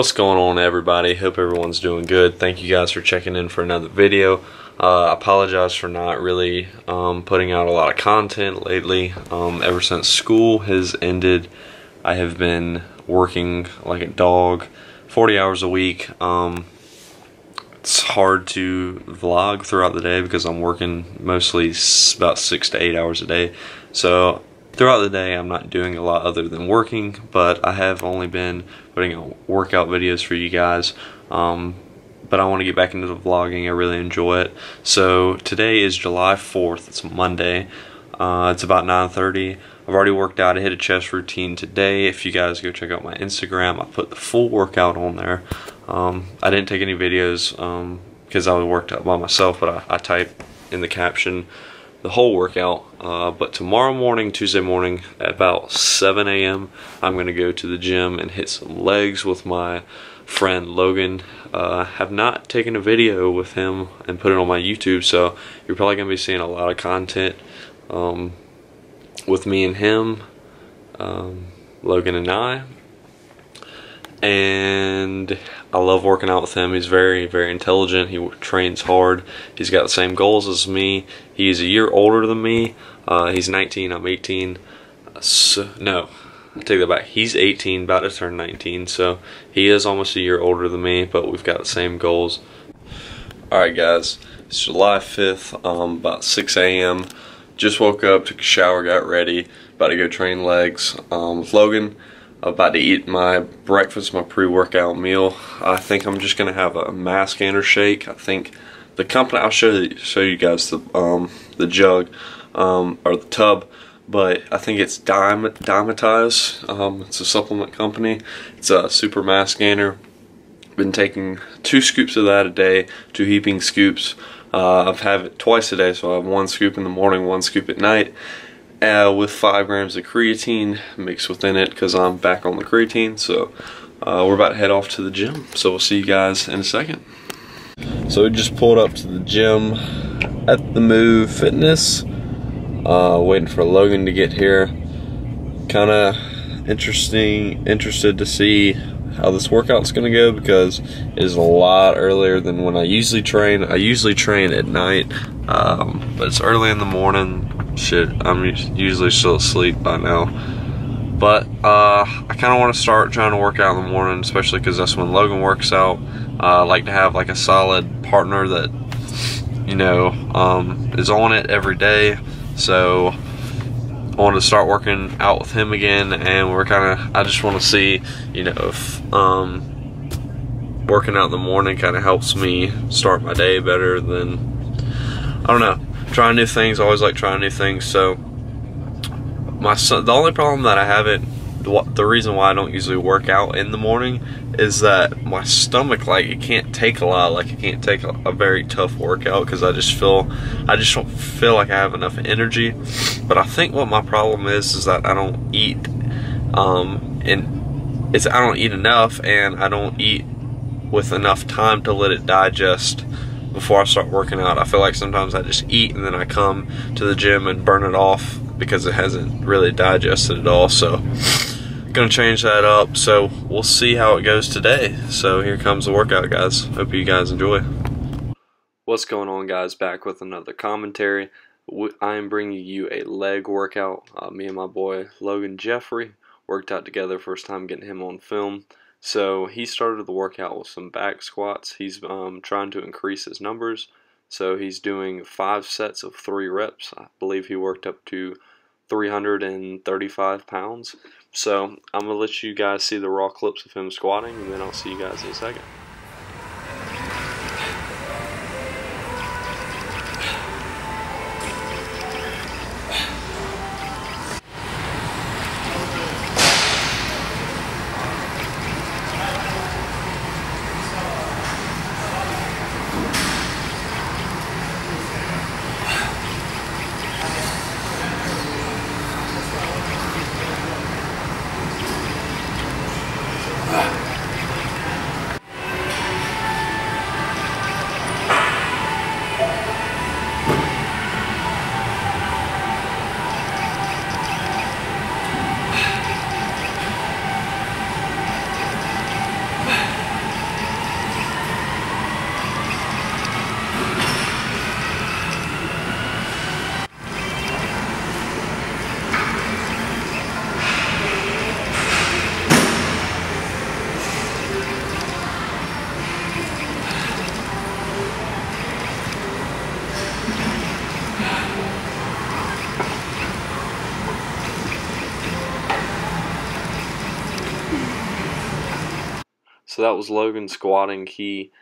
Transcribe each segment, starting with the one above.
What's going on everybody? Hope everyone's doing good. Thank you guys for checking in for another video. Uh, I apologize for not really um, putting out a lot of content lately. Um, ever since school has ended, I have been working like a dog 40 hours a week. Um, it's hard to vlog throughout the day because I'm working mostly about six to eight hours a day. So throughout the day I'm not doing a lot other than working but I have only been putting out workout videos for you guys. Um, but I want to get back into the vlogging. I really enjoy it. So today is July 4th it's Monday. Uh, it's about 9:30. I've already worked out. I hit a chest routine today. If you guys go check out my Instagram I put the full workout on there. Um, I didn't take any videos because um, I worked out by myself but I, I typed in the caption the whole workout. Uh, but tomorrow morning, Tuesday morning, at about 7 a.m., I'm going to go to the gym and hit some legs with my friend Logan. Uh, have not taken a video with him and put it on my YouTube, so you're probably going to be seeing a lot of content um, with me and him, um, Logan and I and I love working out with him. He's very, very intelligent. He trains hard. He's got the same goals as me. He's a year older than me. Uh, he's 19. I'm 18. So, no, I take that back. He's 18, about to turn 19. So he is almost a year older than me, but we've got the same goals. All right, guys. It's July 5th, um, about 6 a.m. Just woke up, took a shower, got ready, about to go train legs um, with Logan about to eat my breakfast, my pre-workout meal. I think I'm just gonna have a mass gainer shake. I think the company I'll show you, show you guys the um, the jug um, or the tub, but I think it's Dime. Um, it's a supplement company. It's a super mass gainer. Been taking two scoops of that a day, two heaping scoops. Uh, I've had it twice a day, so I have one scoop in the morning, one scoop at night uh, with 5 grams of creatine mixed within it because I'm back on the creatine. So uh, we're about to head off to the gym. So we'll see you guys in a second. So we just pulled up to the gym at the Move Fitness. Uh, waiting for Logan to get here. Kind of interesting, interested to see how this workout's gonna go because it is a lot earlier than when I usually train. I usually train at night, um, but it's early in the morning shit, I'm usually still asleep by now. But uh, I kind of want to start trying to work out in the morning, especially because that's when Logan works out. Uh, I like to have like a solid partner that, you know, um, is on it every day. So I want to start working out with him again, and we're kind of. I just want to see, you know, if um, working out in the morning kind of helps me start my day better than. I don't know trying new things. Always like trying new things. So my son, the only problem that I have it, the reason why I don't usually work out in the morning is that my stomach like it can't take a lot. Like it can't take a, a very tough workout because I just feel I just don't feel like I have enough energy. But I think what my problem is is that I don't eat, um, and it's I don't eat enough and I don't eat with enough time to let it digest before I start working out. I feel like sometimes I just eat and then I come to the gym and burn it off because it hasn't really digested at all. So gonna change that up. So we'll see how it goes today. So here comes the workout, guys. Hope you guys enjoy. What's going on, guys? Back with another commentary. I am bringing you a leg workout. Uh, me and my boy Logan Jeffrey worked out together. First time getting him on film. So he started the workout with some back squats. He's um, trying to increase his numbers. So he's doing five sets of three reps. I believe he worked up to 335 pounds. So I'm going to let you guys see the raw clips of him squatting, and then I'll see you guys in a second. So that was Logan squatting. He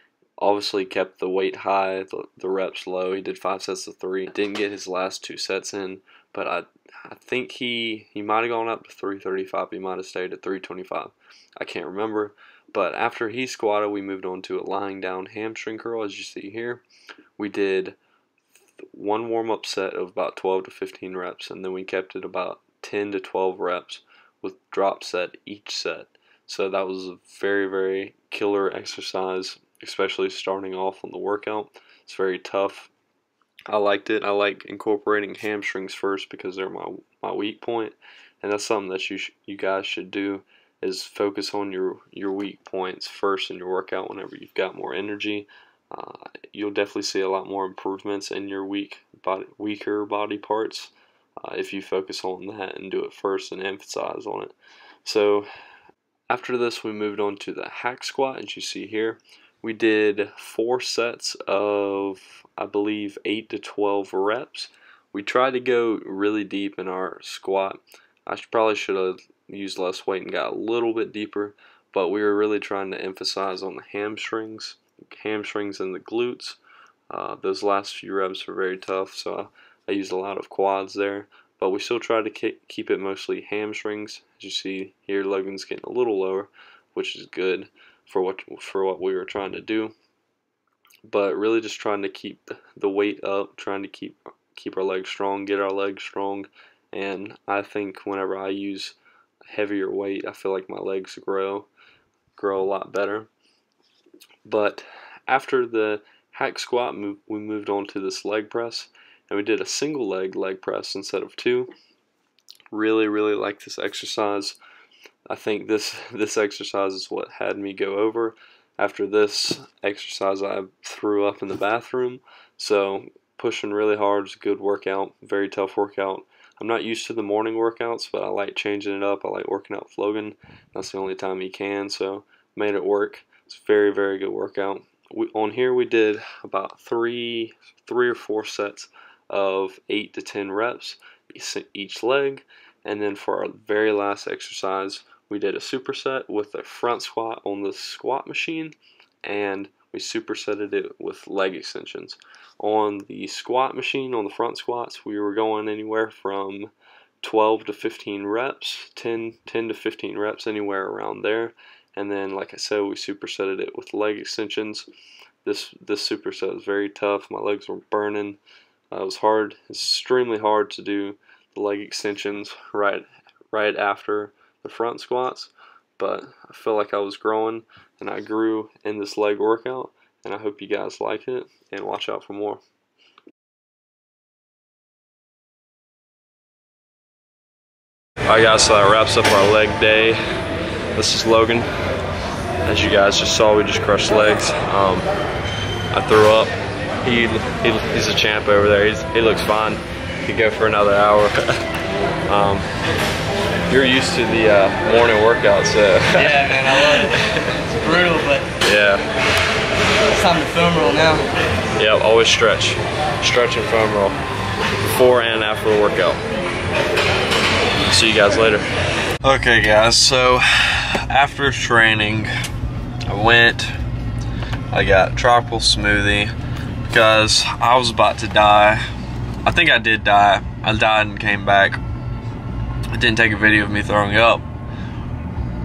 obviously kept the weight high, the, the reps low. He did five sets of three. Didn't get his last two sets in, but I I think he he might have gone up to 335. He might have stayed at 325. I can't remember. But after he squatted, we moved on to a lying down hamstring curl, as you see here. We did one warm up set of about 12 to 15 reps, and then we kept it about 10 to 12 reps with drop set each set. So that was a very, very killer exercise, especially starting off on the workout. It's very tough. I liked it. I like incorporating hamstrings first because they're my my weak point, and that's something that you you guys should do is focus on your your weak points first in your workout whenever you've got more energy. Uh, you'll definitely see a lot more improvements in your weak body, weaker body parts uh, if you focus on that and do it first and emphasize on it. So after this, we moved on to the hack squat, as you see here. We did four sets of, I believe, 8 to 12 reps. We tried to go really deep in our squat. I should, probably should have used less weight and got a little bit deeper, but we were really trying to emphasize on the hamstrings, hamstrings and the glutes. Uh, those last few reps were very tough, so I, I used a lot of quads there but we still try to keep it mostly hamstrings. As you see here, Logan's getting a little lower, which is good for what for what we were trying to do. But really, just trying to keep the weight up, trying to keep keep our legs strong, get our legs strong, and I think whenever I use heavier weight, I feel like my legs grow grow a lot better. But after the hack squat, we moved on to this leg press and we did a single leg leg press instead of two. Really, really like this exercise. I think this this exercise is what had me go over. After this exercise, I threw up in the bathroom. So pushing really hard is a good workout, very tough workout. I'm not used to the morning workouts, but I like changing it up. I like working out with Logan. That's the only time he can, so made it work. It's very, very good workout. We, on here, we did about three, three or four sets of 8 to 10 reps each leg. And then for our very last exercise, we did a superset with a front squat on the squat machine and we supersetted it with leg extensions. On the squat machine, on the front squats, we were going anywhere from 12 to 15 reps, 10, 10 to 15 reps, anywhere around there. And then, like I said, we supersetted it with leg extensions. This this superset was very tough. My legs were burning. Uh, it was hard, extremely hard to do the leg extensions right right after the front squats, but I feel like I was growing and I grew in this leg workout, and I hope you guys like it and watch out for more. Alright guys, so that wraps up our leg day. This is Logan. As you guys just saw, we just crushed legs. Um, I threw up he, he he's a champ over there. He's, he looks fine. Could go for another hour. um, you're used to the uh, morning workout, so. yeah, man, I love it. It's brutal, but. Yeah. It's time to foam roll now. Yeah, always stretch. Stretch and foam roll. Before and after the workout. See you guys later. Okay, guys, so after training, I went, I got tropical smoothie because I was about to die. I think I did die. I died and came back. I didn't take a video of me throwing up.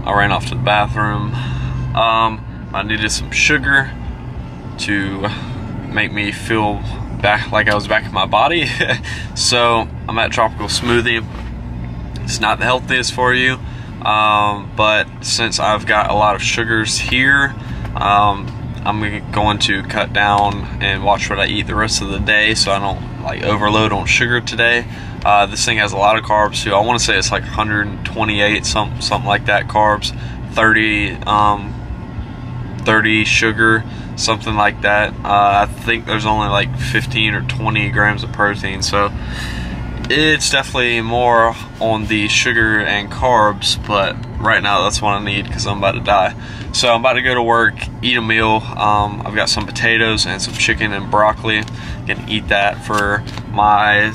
I ran off to the bathroom. Um, I needed some sugar to make me feel back like I was back in my body. so I'm at Tropical Smoothie. It's not the healthiest for you, um, but since I've got a lot of sugars here, um, I'm going to cut down and watch what I eat the rest of the day so I don't like overload on sugar today. Uh, this thing has a lot of carbs too. I want to say it's like 128 something something like that carbs, 30 um, 30 sugar, something like that. Uh, I think there's only like 15 or 20 grams of protein, so it's definitely more on the sugar and carbs, but right now that's what I need because I'm about to die. So I'm about to go to work, eat a meal. Um, I've got some potatoes and some chicken and broccoli. Gonna eat that for my,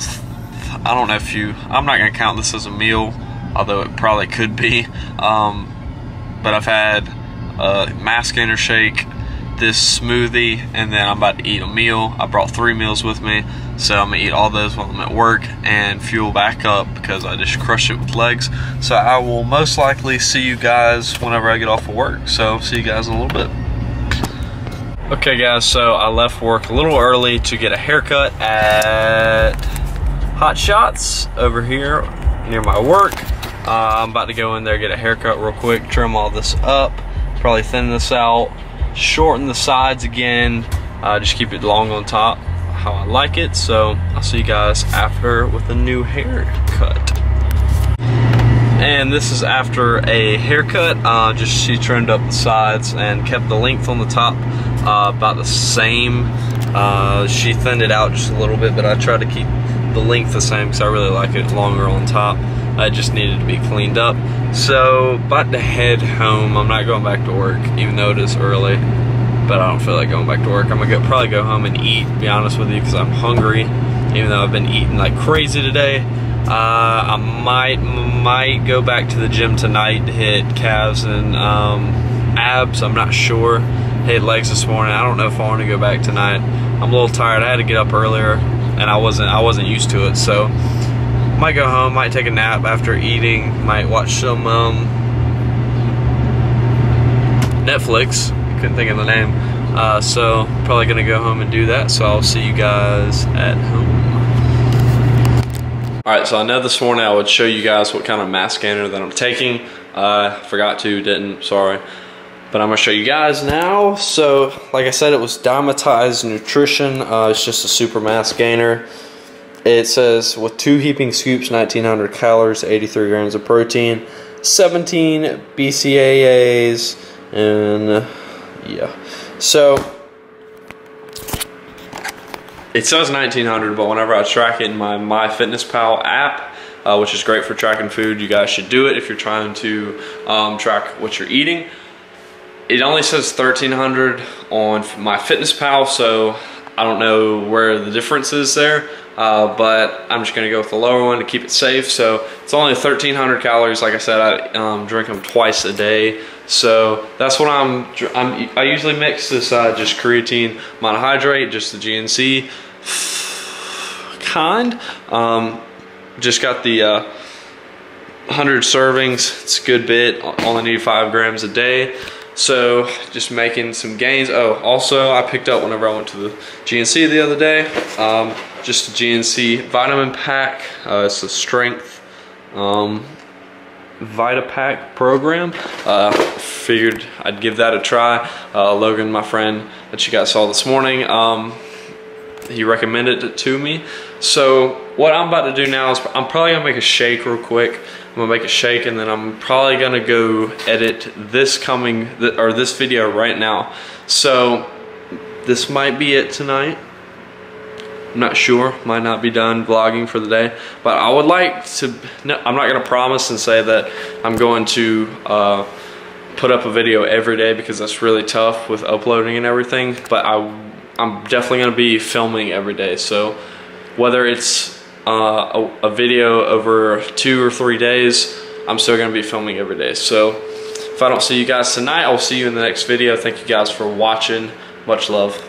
I don't know if you, I'm not gonna count this as a meal, although it probably could be. Um, but I've had a mass gainer shake, this smoothie, and then I'm about to eat a meal. I brought three meals with me, so I'm gonna eat all those while I'm at work and fuel back up because I just crushed it with legs. So I will most likely see you guys whenever I get off of work. So see you guys in a little bit. Okay guys, so I left work a little early to get a haircut at Hot Shots over here near my work. Uh, I'm about to go in there, get a haircut real quick, trim all this up, probably thin this out, shorten the sides again, uh, just keep it long on top, how I like it. So I'll see you guys after with a new haircut. And this is after a haircut, uh, just she trimmed up the sides and kept the length on the top uh, about the same. Uh, she thinned it out just a little bit, but I tried to keep the length the same because I really like it longer on top. I just needed to be cleaned up. So, about to head home. I'm not going back to work, even though it is early. But I don't feel like going back to work. I'm gonna go, probably go home and eat, be honest with you, because I'm hungry. Even though I've been eating like crazy today. Uh, I might might go back to the gym tonight to hit calves and um, abs. I'm not sure. Hit legs this morning. I don't know if I want to go back tonight. I'm a little tired. I had to get up earlier, and I wasn't I wasn't used to it. So might go home, might take a nap after eating, might watch some um, Netflix. Couldn't think of the name. Uh, so probably gonna go home and do that. So I'll see you guys at home. All right, so I know this morning I would show you guys what kind of mass gainer that I'm taking. Uh, forgot to, didn't, sorry. But I'm gonna show you guys now. So, like I said, it was Dymatize Nutrition. Uh, it's just a super mass gainer. It says with two heaping scoops, 1900 calories, 83 grams of protein, 17 BCAAs, and yeah. So it says 1900, but whenever I track it in my MyFitnessPal app, uh, which is great for tracking food, you guys should do it if you're trying to um, track what you're eating. It only says 1300 on MyFitnessPal, so I don't know where the difference is there. Uh, but I'm just gonna go with the lower one to keep it safe. So it's only 1,300 calories. Like I said, I um, drink them twice a day. So that's what I'm, I'm i usually mix this uh, just creatine monohydrate, just the GNC kind. Um, just got the uh, 100 servings. It's a good bit. Only need five grams a day. So just making some gains. Oh, also I picked up whenever I went to the GNC the other day, um, just a GNC vitamin pack. Uh, it's a strength um, Vitapak program. Uh, figured I'd give that a try. Uh, Logan, my friend that you guys saw this morning, um, he recommended it to me. So what I'm about to do now is I'm probably gonna make a shake real quick. I'm gonna make a shake and then I'm probably gonna go edit this coming, or this video right now. So this might be it tonight. I'm not sure, might not be done vlogging for the day, but I would like to, no, I'm not gonna promise and say that I'm going to uh, put up a video every day because that's really tough with uploading and everything, but I, I'm definitely gonna be filming every day. So whether it's uh, a, a, video over two or three days, I'm still gonna be filming every day. So if I don't see you guys tonight, I'll see you in the next video. Thank you guys for watching. Much love.